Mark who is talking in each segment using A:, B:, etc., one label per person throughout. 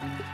A: Bye.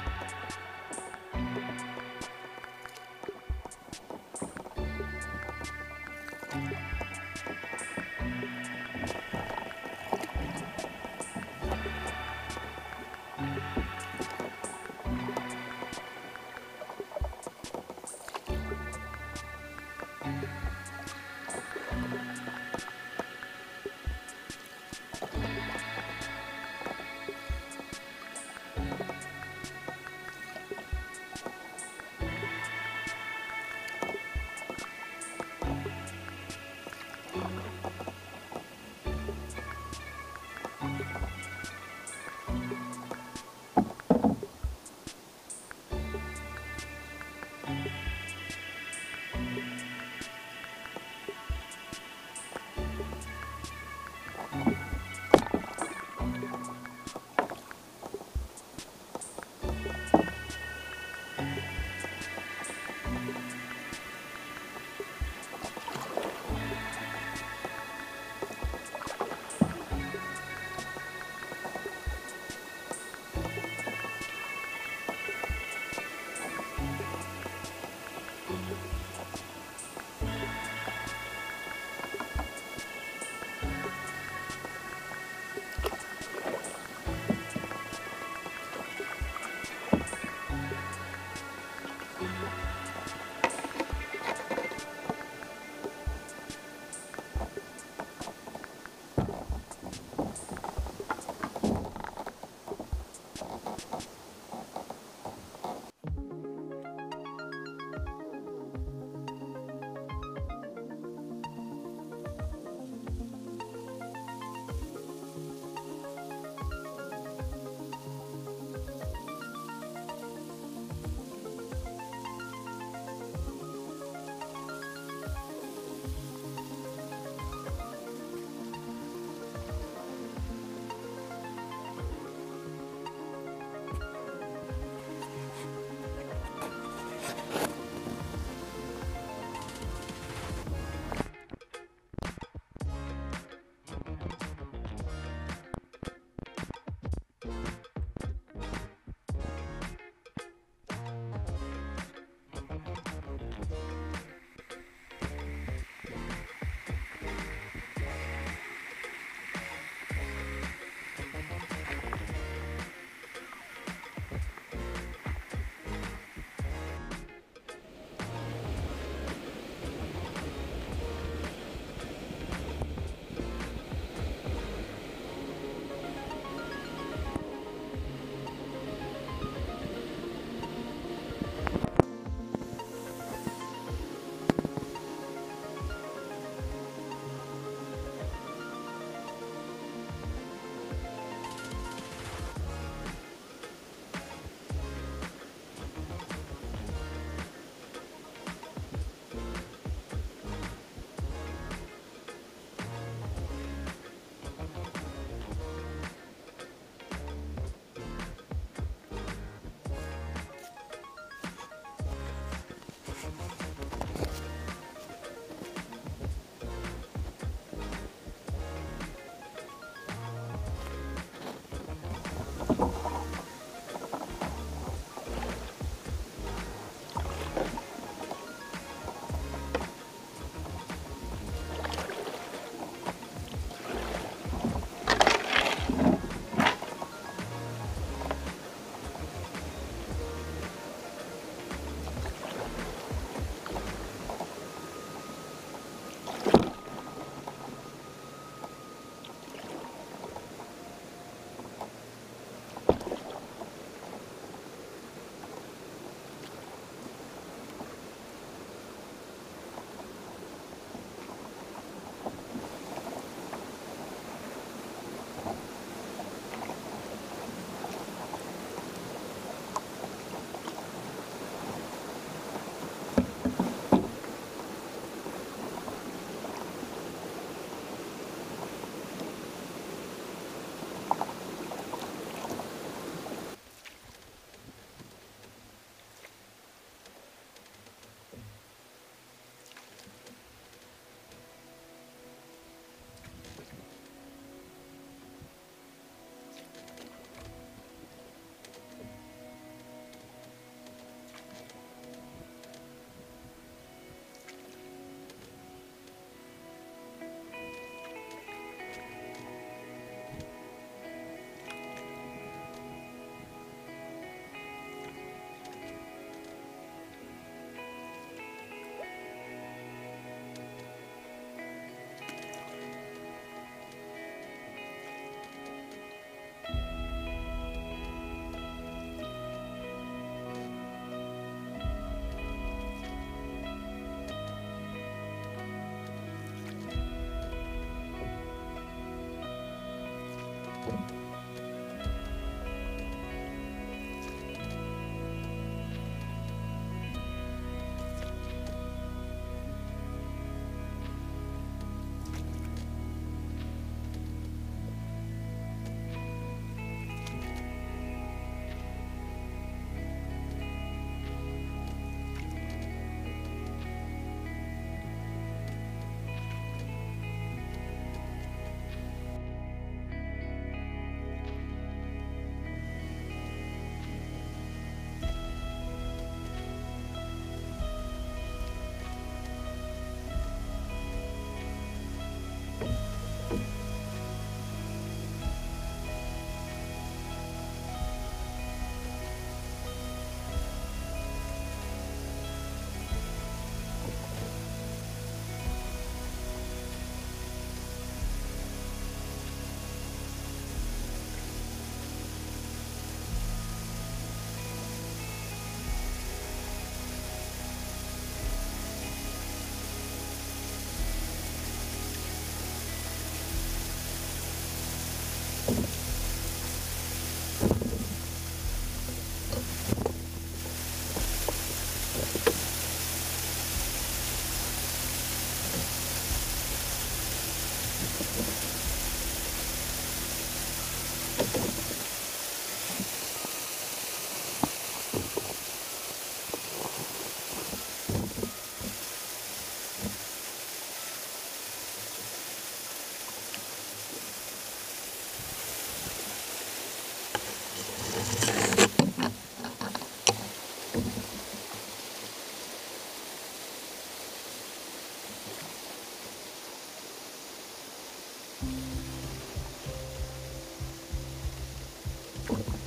A: Thank you.